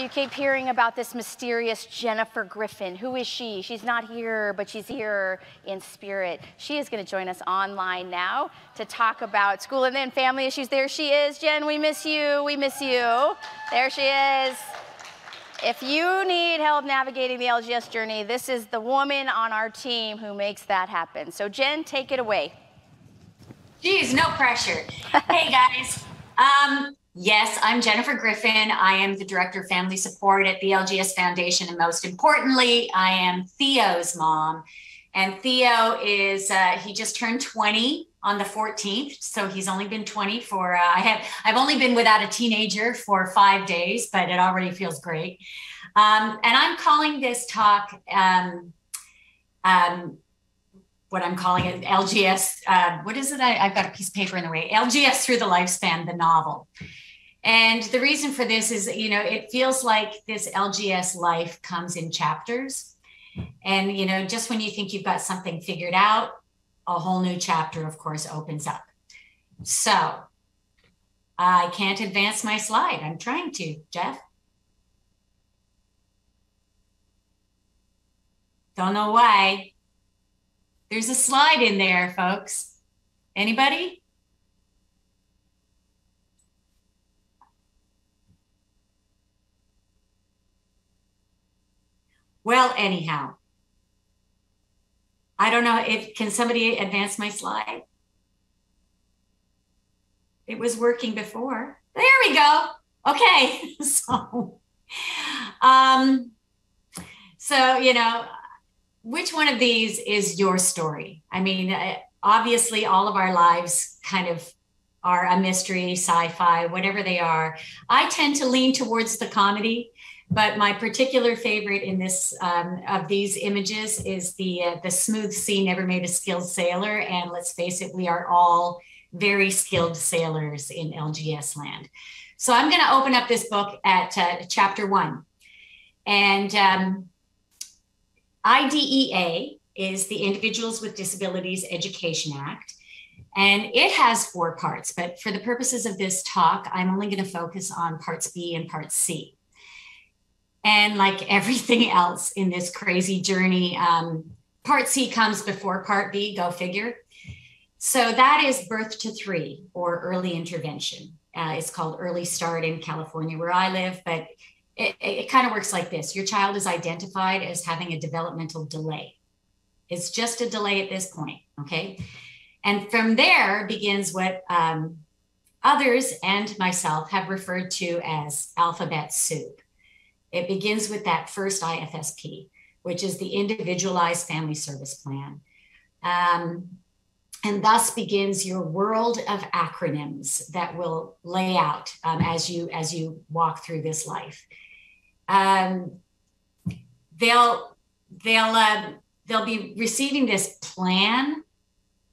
So you keep hearing about this mysterious Jennifer Griffin. Who is she? She's not here, but she's here in spirit. She is going to join us online now to talk about school and then family issues. There she is, Jen. We miss you. We miss you. There she is. If you need help navigating the LGS journey, this is the woman on our team who makes that happen. So, Jen, take it away. Geez, no pressure. hey, guys. Um, Yes, I'm Jennifer Griffin. I am the Director of Family Support at the LGS Foundation. And most importantly, I am Theo's mom. And Theo is, uh, he just turned 20 on the 14th. So he's only been 20 for, uh, I have, I've only been without a teenager for five days, but it already feels great. Um, and I'm calling this talk, um, um, what I'm calling it LGS. Uh, what is it? I, have got a piece of paper in the way. LGS through the lifespan, the novel. And the reason for this is, you know, it feels like this LGS life comes in chapters. And, you know, just when you think you've got something figured out, a whole new chapter, of course, opens up. So I can't advance my slide. I'm trying to, Jeff. Don't know why. There's a slide in there, folks. Anybody? Well, anyhow, I don't know if can somebody advance my slide? It was working before. There we go. Okay. so um so you know which one of these is your story? I mean, uh, obviously, all of our lives kind of are a mystery, sci fi, whatever they are. I tend to lean towards the comedy. But my particular favorite in this um, of these images is the uh, the smooth sea never made a skilled sailor, and let's face it, we are all very skilled sailors in LGS land. So I'm going to open up this book at uh, chapter one, and um, IDEA is the Individuals with Disabilities Education Act. And it has four parts, but for the purposes of this talk, I'm only going to focus on parts B and part C. And like everything else in this crazy journey, um, part C comes before part B, go figure. So that is birth to three or early intervention. Uh, it's called early start in California, where I live, but it, it kind of works like this your child is identified as having a developmental delay. It's just a delay at this point, okay? And from there begins what um, others and myself have referred to as alphabet soup. It begins with that first IFSP, which is the Individualized Family Service Plan. Um, and thus begins your world of acronyms that will lay out um, as you as you walk through this life um, they'll they'll uh, they'll be receiving this plan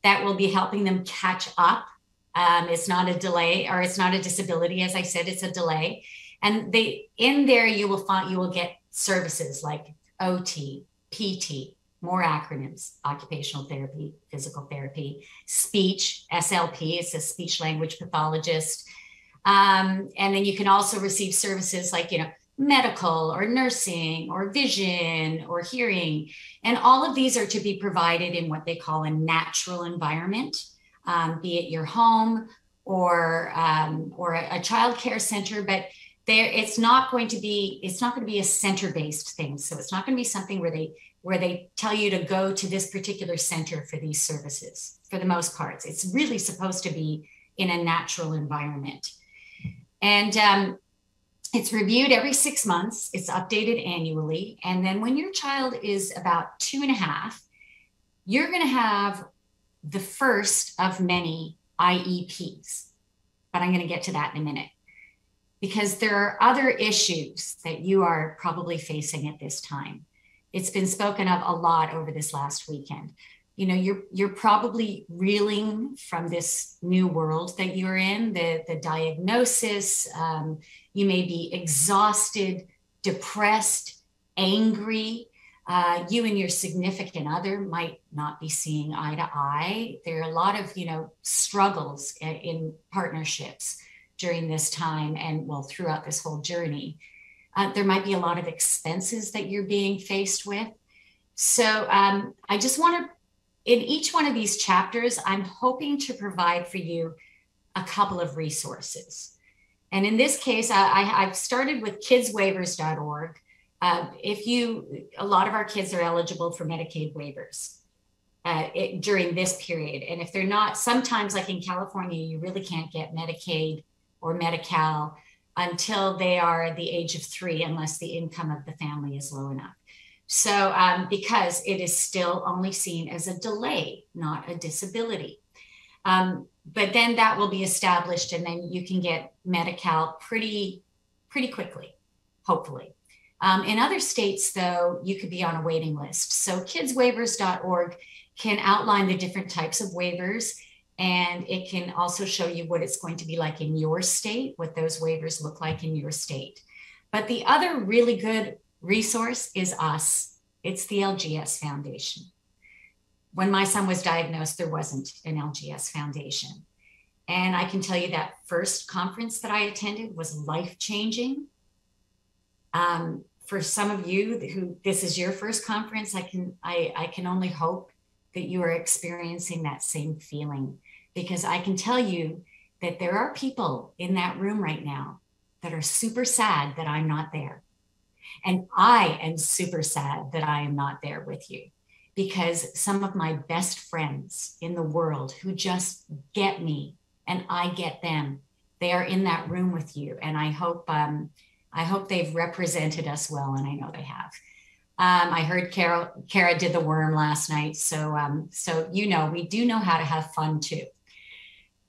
that will be helping them catch up. Um, it's not a delay or it's not a disability, as I said, it's a delay. And they in there you will find you will get services like OT, PT, more acronyms, occupational therapy, physical therapy, speech, SLP, it's a speech language pathologist. Um, and then you can also receive services like, you know, medical or nursing or vision or hearing. And all of these are to be provided in what they call a natural environment, um, be it your home or um, or a, a child care center. But there, it's not going to be it's not going to be a center based thing. So it's not going to be something where they where they tell you to go to this particular center for these services. For the most parts, it's really supposed to be in a natural environment. And um, it's reviewed every six months, it's updated annually. And then when your child is about two and a half, you're going to have the first of many IEPs. But I'm going to get to that in a minute because there are other issues that you are probably facing at this time. It's been spoken of a lot over this last weekend. You know, you're you're probably reeling from this new world that you're in, the the diagnosis, um, you may be exhausted, depressed, angry. Uh, you and your significant other might not be seeing eye to eye. There are a lot of, you know, struggles in partnerships during this time and well throughout this whole journey. Uh, there might be a lot of expenses that you're being faced with. So um, I just want to, in each one of these chapters, I'm hoping to provide for you a couple of resources. And in this case, I, have started with kidswaivers.org. Uh, if you, a lot of our kids are eligible for Medicaid waivers uh, it, during this period. And if they're not, sometimes, like in California, you really can't get Medicaid or Medi Cal until they are the age of three, unless the income of the family is low enough. So, um, because it is still only seen as a delay, not a disability. Um, but then that will be established, and then you can get Medi-Cal pretty, pretty quickly, hopefully. Um, in other states, though, you could be on a waiting list. So, kidswaivers.org can outline the different types of waivers and it can also show you what it's going to be like in your state, what those waivers look like in your state. But the other really good resource is us. It's the LGS Foundation. When my son was diagnosed, there wasn't an LGS Foundation. And I can tell you that first conference that I attended was life changing. Um, for some of you who this is your first conference, I can I, I can only hope that you are experiencing that same feeling because I can tell you that there are people in that room right now that are super sad that I'm not there. And I am super sad that I am not there with you because some of my best friends in the world who just get me and I get them, they are in that room with you. And I hope, um, I hope they've represented us well, and I know they have. Um, I heard Carol, Kara did the worm last night, so um, so you know we do know how to have fun too.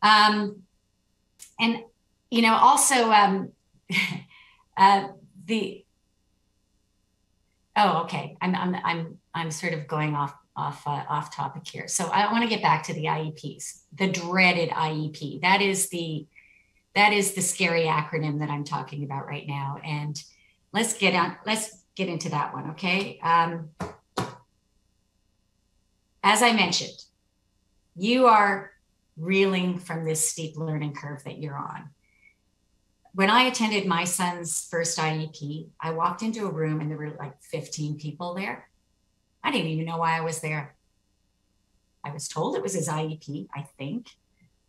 Um, and you know, also um, uh, the oh, okay, I'm I'm I'm I'm sort of going off off uh, off topic here. So I want to get back to the IEPs, the dreaded IEP. That is the that is the scary acronym that I'm talking about right now. And let's get on. Let's get into that one. Okay. Um, as I mentioned, you are reeling from this steep learning curve that you're on. When I attended my son's first IEP, I walked into a room and there were like 15 people there. I didn't even know why I was there. I was told it was his IEP, I think.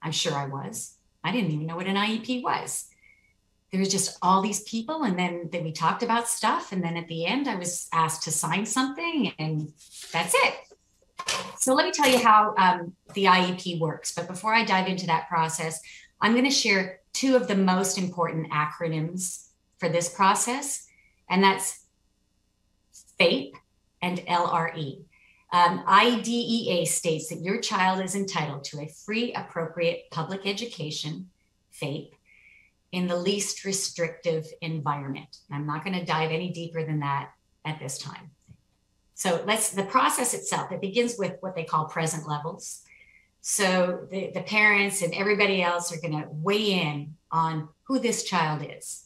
I'm sure I was. I didn't even know what an IEP was. There was just all these people, and then, then we talked about stuff. And then at the end, I was asked to sign something, and that's it. So let me tell you how um, the IEP works. But before I dive into that process, I'm going to share two of the most important acronyms for this process, and that's FAPE and LRE. Um, IDEA states that your child is entitled to a free, appropriate public education, FAPE, in the least restrictive environment. I'm not going to dive any deeper than that at this time. So let's the process itself, it begins with what they call present levels. So the, the parents and everybody else are going to weigh in on who this child is.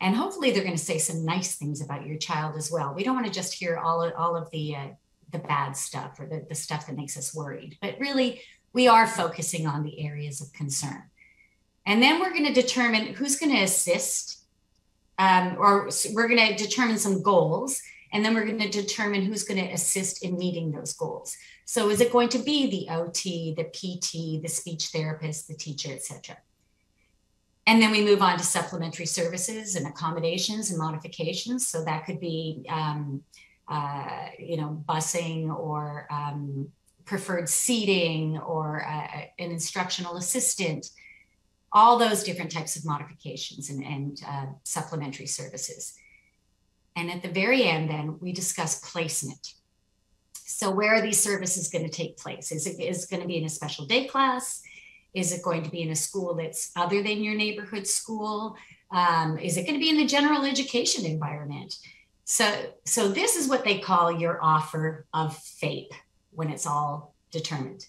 And hopefully they're going to say some nice things about your child as well. We don't want to just hear all of, all of the, uh, the bad stuff or the, the stuff that makes us worried, but really we are focusing on the areas of concern. And then we're going to determine who's going to assist, um, or we're going to determine some goals and then we're going to determine who's going to assist in meeting those goals. So is it going to be the OT, the PT, the speech therapist, the teacher, etc. And then we move on to supplementary services and accommodations and modifications. So that could be, um, uh, you know, busing or um, preferred seating or uh, an instructional assistant, all those different types of modifications and, and uh, supplementary services. And at the very end, then we discuss placement. So, where are these services going to take place? Is it is it going to be in a special day class? Is it going to be in a school that's other than your neighborhood school? Um, is it going to be in the general education environment? So, so this is what they call your offer of FAPE when it's all determined.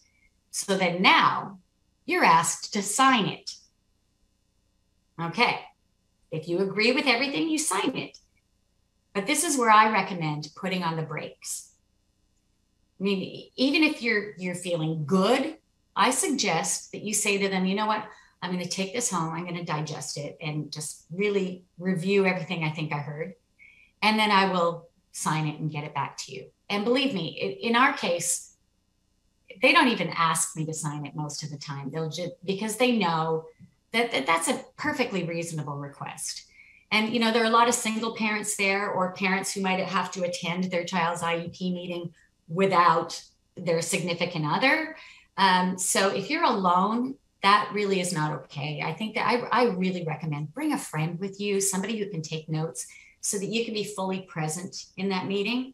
So then now you're asked to sign it. Okay. If you agree with everything, you sign it. But this is where I recommend putting on the brakes. I mean, even if you're you're feeling good, I suggest that you say to them, you know what? I'm going to take this home. I'm going to digest it and just really review everything I think I heard. And then I will sign it and get it back to you. And believe me, in our case, they don't even ask me to sign it most of the time. They'll just because they know that, that that's a perfectly reasonable request. And you know, there are a lot of single parents there or parents who might have to attend their child's IEP meeting without their significant other. Um, so if you're alone, that really is not okay. I think that I, I really recommend bring a friend with you, somebody who can take notes so that you can be fully present in that meeting.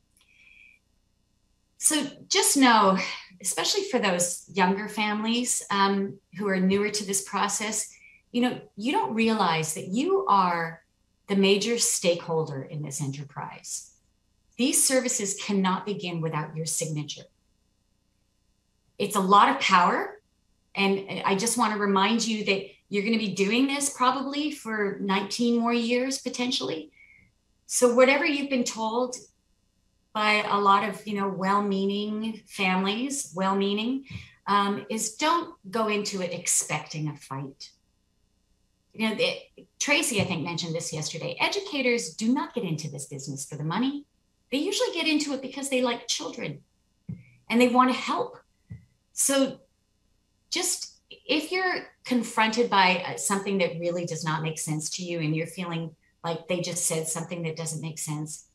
So just know, especially for those younger families um, who are newer to this process, you know, you don't realize that you are the major stakeholder in this enterprise. These services cannot begin without your signature. It's a lot of power. And I just want to remind you that you're going to be doing this probably for 19 more years potentially. So, whatever you've been told by a lot of, you know, well meaning families, well meaning, um, is don't go into it expecting a fight you know, the, Tracy, I think, mentioned this yesterday. Educators do not get into this business for the money. They usually get into it because they like children and they want to help. So just if you're confronted by uh, something that really does not make sense to you and you're feeling like they just said something that doesn't make sense,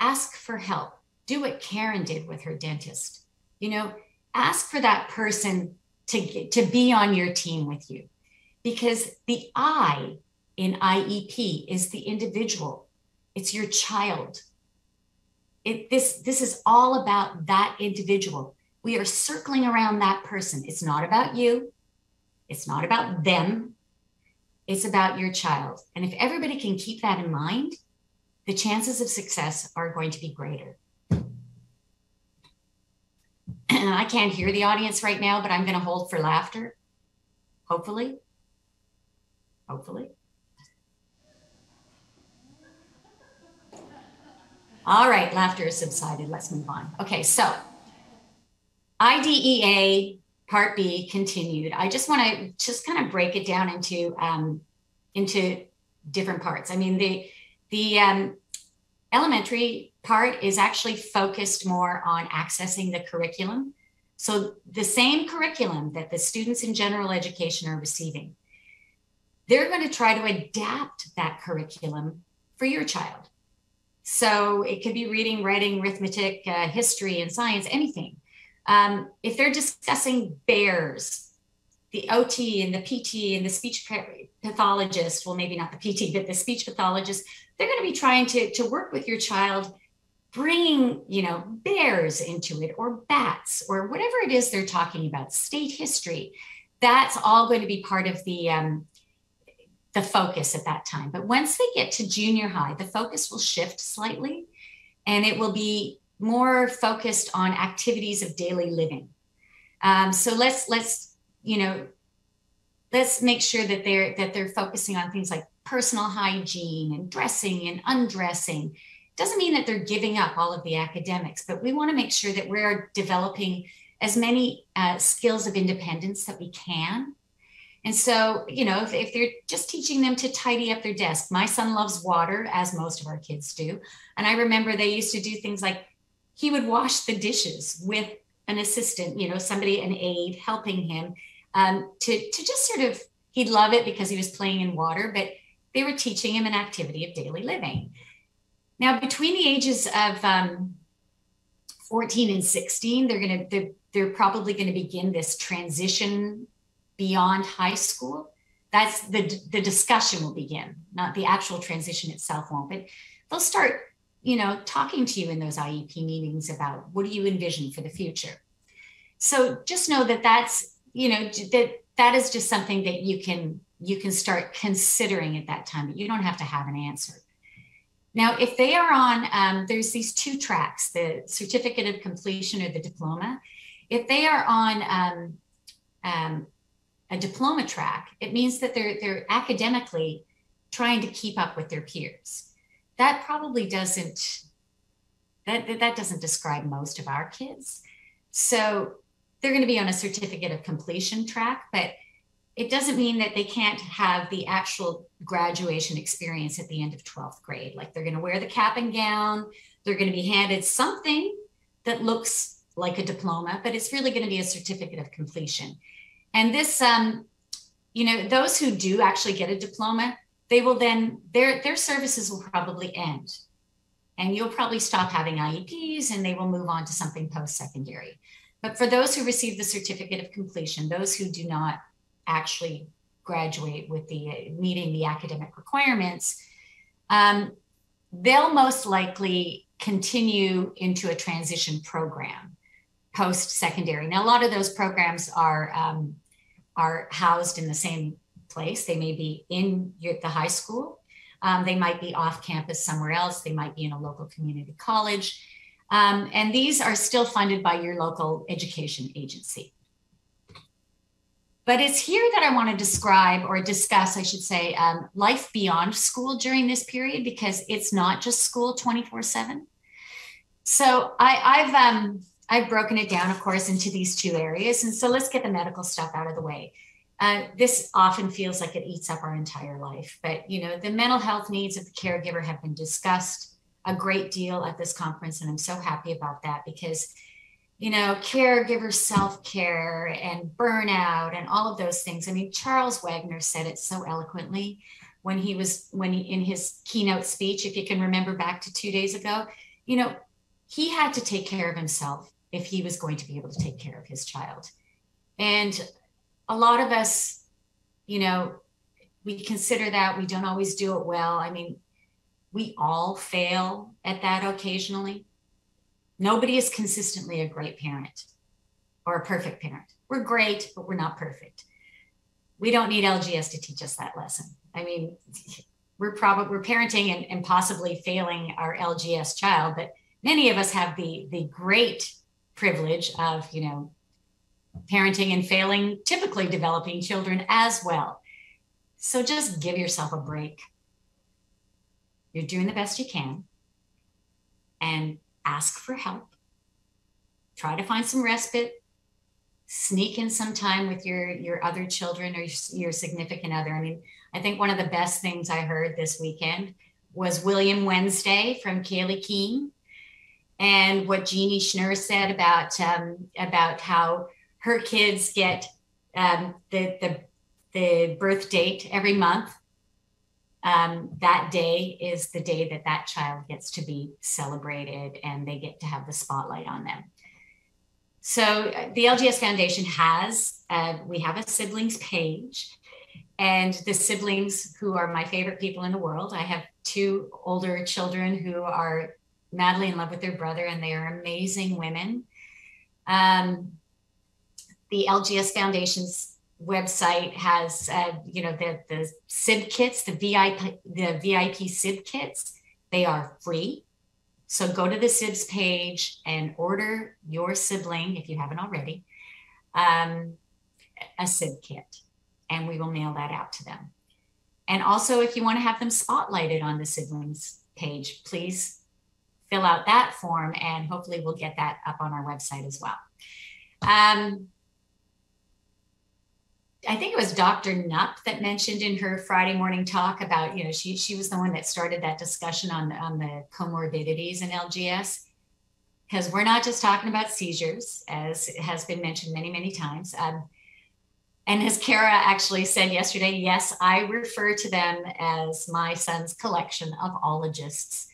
ask for help. Do what Karen did with her dentist. You know, ask for that person to, get, to be on your team with you because the I in IEP is the individual, it's your child. It, this, this is all about that individual. We are circling around that person. It's not about you, it's not about them, it's about your child. And if everybody can keep that in mind, the chances of success are going to be greater. And I can't hear the audience right now, but I'm going to hold for laughter, hopefully hopefully. All right, laughter has subsided. Let's move on. Okay, so IDEA Part B continued. I just want to just kind of break it down into um, into different parts. I mean, the the um, elementary part is actually focused more on accessing the curriculum. So the same curriculum that the students in general education are receiving they're going to try to adapt that curriculum for your child. So it could be reading, writing, arithmetic, uh, history, and science, anything. Um, if they're discussing bears, the OT and the PT and the speech pathologist, well, maybe not the PT, but the speech pathologist, they're going to be trying to, to work with your child, bringing, you know, bears into it or bats or whatever it is they're talking about, state history. That's all going to be part of the um, the focus at that time. But once they get to junior high, the focus will shift slightly and it will be more focused on activities of daily living. Um, so let's let's you know let's make sure that they're that they're focusing on things like personal hygiene and dressing and undressing. Doesn't mean that they're giving up all of the academics, but we want to make sure that we're developing as many uh, skills of independence that we can and so, you know, if, if they're just teaching them to tidy up their desk, my son loves water, as most of our kids do. And I remember they used to do things like he would wash the dishes with an assistant, you know, somebody, an aide helping him um, to, to just sort of, he'd love it because he was playing in water, but they were teaching him an activity of daily living. Now, between the ages of um, 14 and 16, they're going to, they're, they're probably going to begin this transition beyond high school, that's the, the discussion will begin, not the actual transition itself won't, but they'll start, you know, talking to you in those IEP meetings about what do you envision for the future. So just know that that's, you know, that that is just something that you can you can start considering at that time, but you don't have to have an answer. Now, if they are on, um, there's these two tracks, the certificate of completion or the diploma. If they are on um, um, a diploma track, it means that they're they're academically trying to keep up with their peers. That probably doesn't that that doesn't describe most of our kids. So they're going to be on a certificate of completion track, but it doesn't mean that they can't have the actual graduation experience at the end of 12th grade. Like they're going to wear the cap and gown, they're going to be handed something that looks like a diploma, but it's really going to be a certificate of completion. And this, um, you know, those who do actually get a diploma, they will then their their services will probably end, and you'll probably stop having IEPs, and they will move on to something post secondary. But for those who receive the certificate of completion, those who do not actually graduate with the meeting the academic requirements, um, they'll most likely continue into a transition program post secondary. Now, a lot of those programs are um, are housed in the same place. They may be in your, the high school. Um, they might be off campus somewhere else. They might be in a local community college. Um, and these are still funded by your local education agency. But it's here that I want to describe or discuss, I should say, um, life beyond school during this period because it's not just school 24 7. So I, have um, I've broken it down, of course, into these two areas. And so let's get the medical stuff out of the way. Uh, this often feels like it eats up our entire life, but you know the mental health needs of the caregiver have been discussed a great deal at this conference, and I'm so happy about that because you know caregiver self-care and burnout and all of those things. I mean, Charles Wagner said it so eloquently when he was when he in his keynote speech, if you can remember back to two days ago, you know he had to take care of himself if he was going to be able to take care of his child. And a lot of us, you know, we consider that we don't always do it well. I mean, we all fail at that occasionally. Nobody is consistently a great parent or a perfect parent. We're great, but we're not perfect. We don't need LGS to teach us that lesson. I mean, we're probably we're parenting and, and possibly failing our LGS child, but many of us have the the great privilege of you know parenting and failing typically developing children as well. So just give yourself a break. You're doing the best you can and ask for help. Try to find some respite. Sneak in some time with your your other children or your significant other. I mean i think one of the best things i heard this weekend was william wednesday from kaylee keene and what Jeannie Schnur said about um, about how her kids get um, the, the the birth date every month. Um, that day is the day that that child gets to be celebrated, and they get to have the spotlight on them. So uh, the LGS Foundation has uh, we have a siblings page, and the siblings who are my favorite people in the world. I have two older children who are madly in love with their brother, and they are amazing women. Um, the LGS Foundation's website has, uh, you know, the the SIB kits, the VIP the VIP SIB kits. They are free. So go to the SIBS page and order your sibling, if you haven't already, um, a SIB kit, and we will mail that out to them. And also, if you want to have them spotlighted on the siblings page, please fill out that form and hopefully we'll get that up on our website as well. Um, I think it was Dr. Knupp that mentioned in her Friday morning talk about, you know, she she was the one that started that discussion on, on the comorbidities in LGS. Because we're not just talking about seizures, as has been mentioned many, many times. Um, and as Kara actually said yesterday, yes, I refer to them as my son's collection of ologists.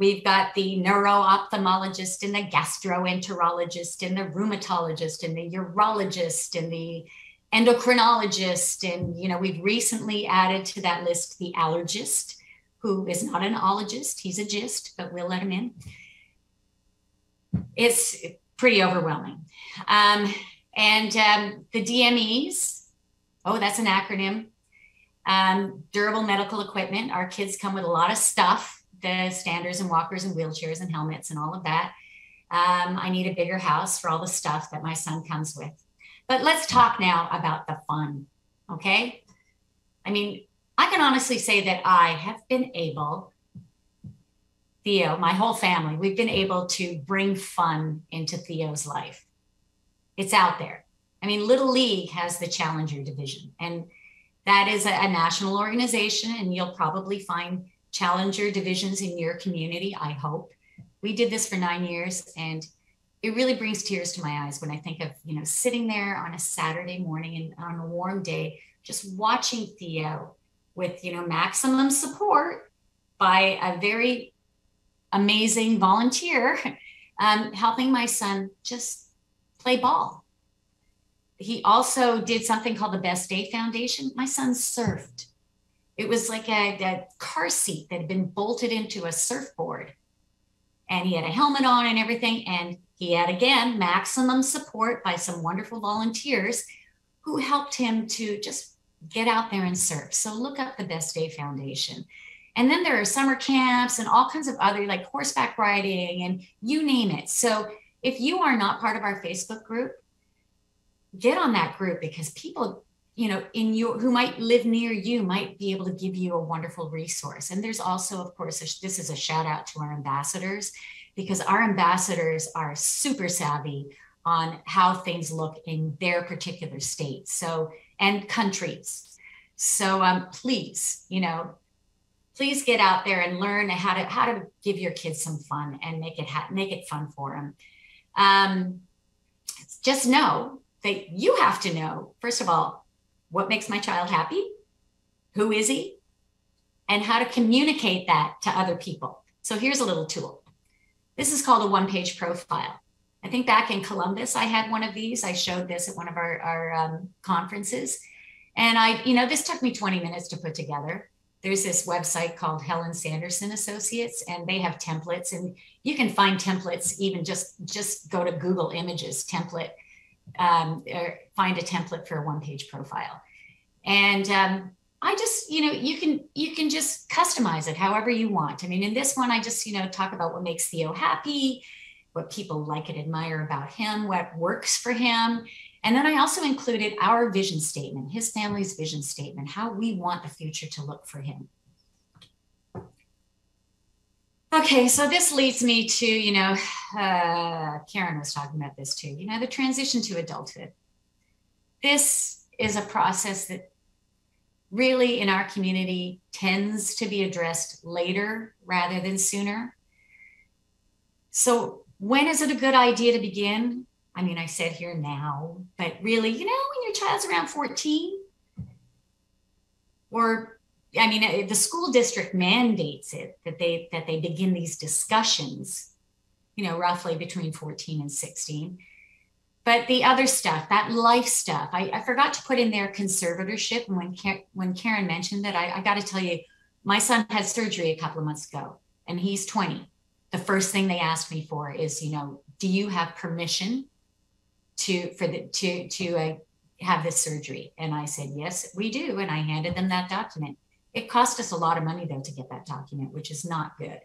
We've got the neuro-ophthalmologist and the gastroenterologist and the rheumatologist and the urologist and the endocrinologist. And, you know, we've recently added to that list the allergist, who is not an ologist, he's a gist, but we'll let him in. It's pretty overwhelming. Um, and um, the DMEs, oh, that's an acronym. Um, durable medical equipment. Our kids come with a lot of stuff the standers and walkers and wheelchairs and helmets and all of that. Um, I need a bigger house for all the stuff that my son comes with. But let's talk now about the fun. Okay. I mean, I can honestly say that I have been able, Theo, my whole family, we've been able to bring fun into Theo's life. It's out there. I mean, Little League has the Challenger Division, and that is a, a national organization, and you'll probably find Challenger divisions in your community, I hope. We did this for nine years, and it really brings tears to my eyes when I think of, you know, sitting there on a Saturday morning and on a warm day, just watching Theo with, you know, maximum support by a very amazing volunteer, um, helping my son just play ball. He also did something called the Best Day Foundation. My son surfed. It was like a, a car seat that had been bolted into a surfboard. And he had a helmet on and everything. And he had, again, maximum support by some wonderful volunteers who helped him to just get out there and surf. So look up the Best Day Foundation. And then there are summer camps and all kinds of other like horseback riding and you name it. So if you are not part of our Facebook group, get on that group because people, you know, in your who might live near you might be able to give you a wonderful resource. And there's also, of course, this is a shout out to our ambassadors because our ambassadors are super savvy on how things look in their particular states so and countries so um, please you know please get out there and learn how to how to give your kids some fun and make it ha- make it fun for them um, just know that you have to know first of all what makes my child happy who is he and how to communicate that to other people so here's a little tool this is called a one page profile. I think back in Columbus, I had one of these. I showed this at one of our, our um, conferences. And I, you know, this took me 20 minutes to put together. There's this website called Helen Sanderson Associates, and they have templates. And you can find templates even just just go to Google Images template, um, or find a template for a one page profile. And um, I just, you know, you can you can just customize it however you want. I mean, in this one, I just, you know, talk about what makes Theo happy, what people like and admire about him, what works for him. And then I also included our vision statement, his family's vision statement, how we want the future to look for him. Okay, so this leads me to, you know, uh, Karen was talking about this too, you know, the transition to adulthood. This is a process that really in our community tends to be addressed later rather than sooner. So, when is it a good idea to begin? I mean, I said here now, but really, you know, when your child's around 14, or I mean, the school district mandates it that they that they begin these discussions, you know, roughly between 14 and 16 but the other stuff, that life stuff, I, I forgot to put in there conservatorship. And when when Karen mentioned that, I, I got to tell you, my son had surgery a couple of months ago, and he's 20. The first thing they asked me for is, you know, do you have permission to for the to to uh, have this surgery? And I said, yes, we do. And I handed them that document. It cost us a lot of money though to get that document, which is not good.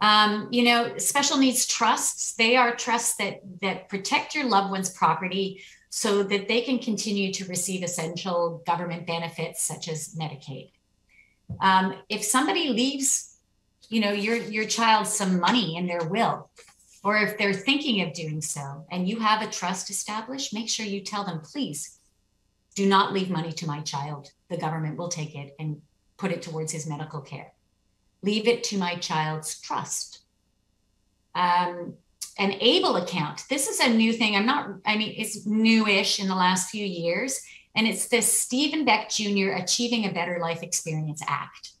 Um, you know, special needs trusts, they are trusts that that protect your loved one's property so that they can continue to receive essential government benefits such as Medicaid. Um, if somebody leaves, you know, your your child some money in their will, or if they're thinking of doing so, and you have a trust established, make sure you tell them, please, do not leave money to my child. The government will take it and put it towards his medical care leave it to my child's trust. Um, an able account. This is a new thing. I'm not, I mean, it's newish in the last few years. And it's the Stephen Beck Jr. Achieving a Better Life Experience Act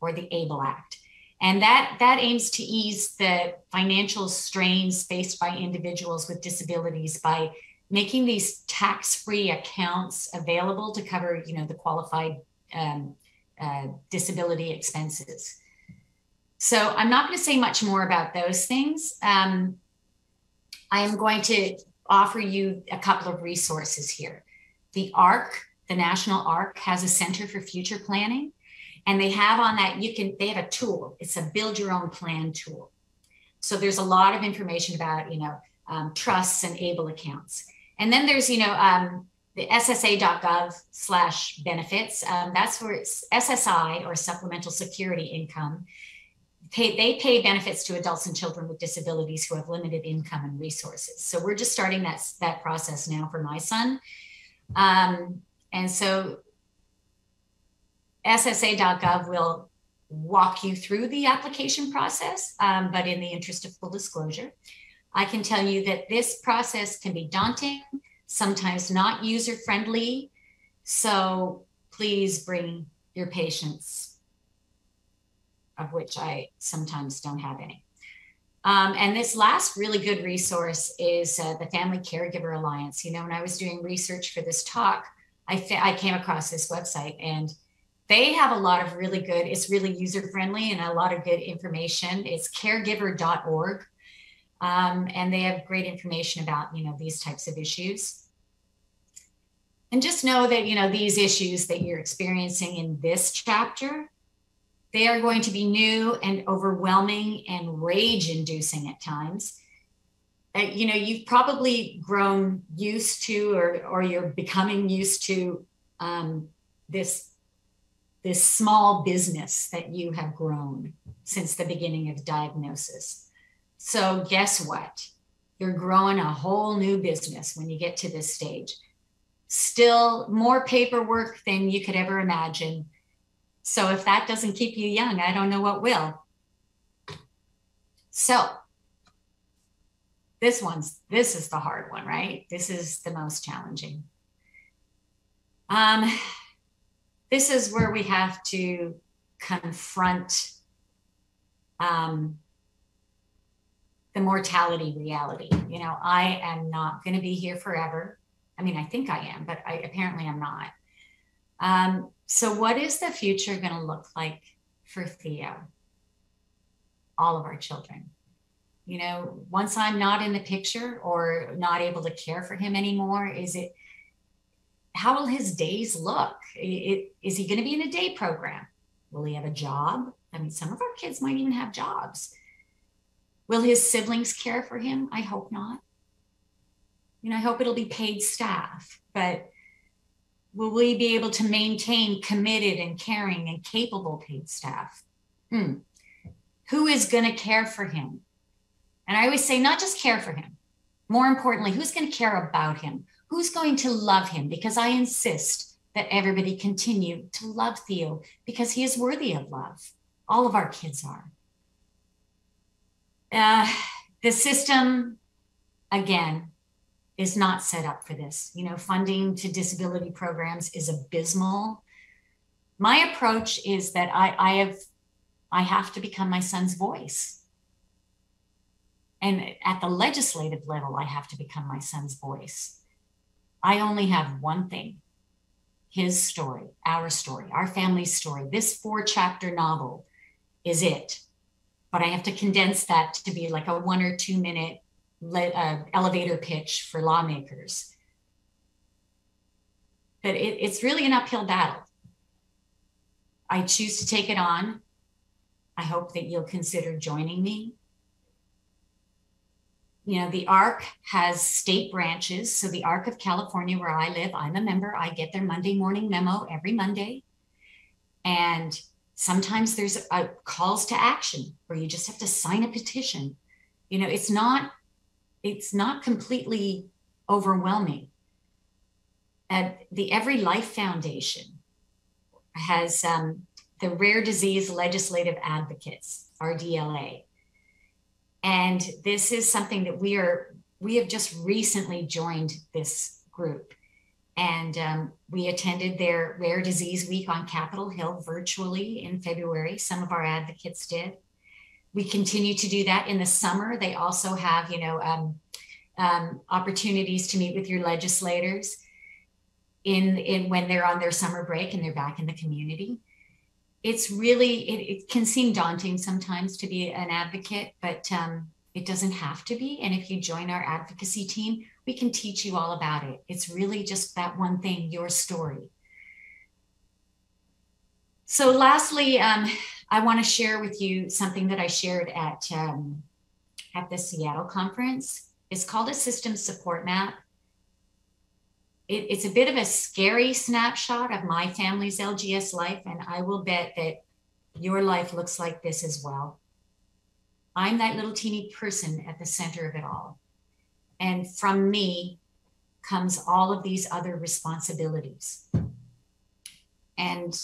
or the ABLE Act. And that, that aims to ease the financial strains faced by individuals with disabilities by making these tax-free accounts available to cover, you know, the qualified um, uh, disability expenses. So I'm not going to say much more about those things. Um, I am going to offer you a couple of resources here. The ARC, the National ARC, has a Center for Future Planning, and they have on that you can they have a tool. It's a build your own plan tool. So there's a lot of information about you know um, trusts and able accounts, and then there's you know um, the SSA.gov slash benefits. Um, that's where it's SSI or supplemental security income pay, they pay benefits to adults and children with disabilities who have limited income and resources. So we're just starting that, that process now for my son. Um, and so SSA.gov will walk you through the application process, um, but in the interest of full disclosure, I can tell you that this process can be daunting, sometimes not user friendly. So please bring your patience, of which I sometimes don't have any. Um, and this last really good resource is uh, the Family Caregiver Alliance. You know, when I was doing research for this talk, I, fa- I came across this website and they have a lot of really good, it's really user friendly and a lot of good information. It's caregiver.org. Um, and they have great information about, you know, these types of issues. And just know that, you know, these issues that you're experiencing in this chapter, they are going to be new and overwhelming and rage inducing at times. Uh, you know, you've probably grown used to, or, or you're becoming used to um, this this small business that you have grown since the beginning of diagnosis. So, guess what? You're growing a whole new business when you get to this stage. Still more paperwork than you could ever imagine. So, if that doesn't keep you young, I don't know what will. So, this one's this is the hard one, right? This is the most challenging. Um, this is where we have to confront um, the mortality reality. You know, I am not going to be here forever. I mean, I think I am, but I apparently I'm not. Um, so, what is the future going to look like for Theo? All of our children. You know, once I'm not in the picture or not able to care for him anymore, is it how will his days look? It, is he going to be in a day program? Will he have a job? I mean, some of our kids might even have jobs. Will his siblings care for him? I hope not. You know, I hope it'll be paid staff, but will we be able to maintain committed and caring and capable paid staff? Hmm. Who is going to care for him? And I always say, not just care for him. More importantly, who's going to care about him? Who's going to love him? Because I insist that everybody continue to love Theo because he is worthy of love. All of our kids are. Uh, the system, again, is not set up for this. You know, funding to disability programs is abysmal. My approach is that I, I have I have to become my son's voice. And at the legislative level, I have to become my son's voice. I only have one thing his story, our story, our family's story. This four chapter novel is it. But I have to condense that to be like a one or two minute le- uh, elevator pitch for lawmakers. But it, it's really an uphill battle. I choose to take it on. I hope that you'll consider joining me you know, the ARC has state branches. So the ARC of California, where I live, I'm a member. I get their Monday morning memo every Monday. And sometimes there's a, calls to action where you just have to sign a petition. You know, it's not it's not completely overwhelming. At the Every Life Foundation has um, the Rare Disease Legislative Advocates, RDLA and this is something that we are, we have just recently joined this group. And um, we attended their Rare Disease Week on Capitol Hill virtually in February. Some of our advocates did. We continue to do that in the summer. They also have, you know, um, um, opportunities to meet with your legislators in, in when they're on their summer break and they're back in the community it's really it, it, can seem daunting sometimes to be an advocate but um, it doesn't have to be and if you join our advocacy team we can teach you all about it it's really just that one thing your story so lastly um, i want to share with you something that i shared at um, at the seattle conference it's called a system support map it, it's a bit of a scary snapshot of my family's LGS life, and I will bet that your life looks like this as well. I'm that little teeny person at the center of it all. And from me comes all of these other responsibilities. And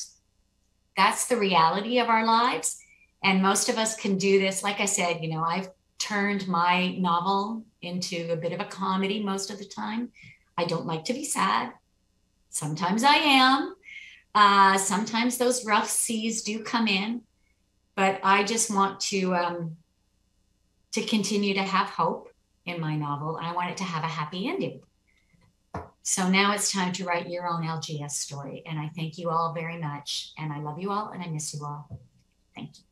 that's the reality of our lives. And most of us can do this. Like I said, you know, I've turned my novel into a bit of a comedy most of the time. I don't like to be sad. Sometimes I am. Uh, sometimes those rough seas do come in, but I just want to um, to continue to have hope in my novel. I want it to have a happy ending. So now it's time to write your own LGS story. And I thank you all very much. And I love you all and I miss you all. Thank you.